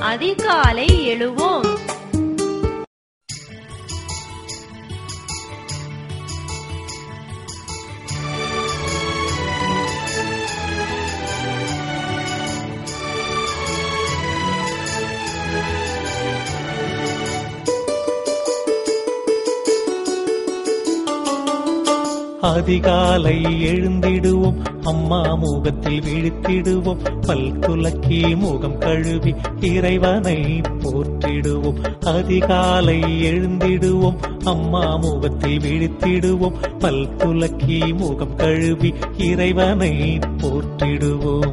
அதிகாலை எழுவோம். அதிகாலை எழுந்திடுவோம். அம்மா முகத்தில் விழித்திடுவோம். பல் துலக்கி முகம் கழுவி இறைவனை போற்றிடுவோம். அதிகாலை எழுந்திடுவோம். அம்மா முகத்தில் விழித்திடுவோம். பல் துலக்கி முகம் கழுவி இறைவனை போற்றிடுவோம்.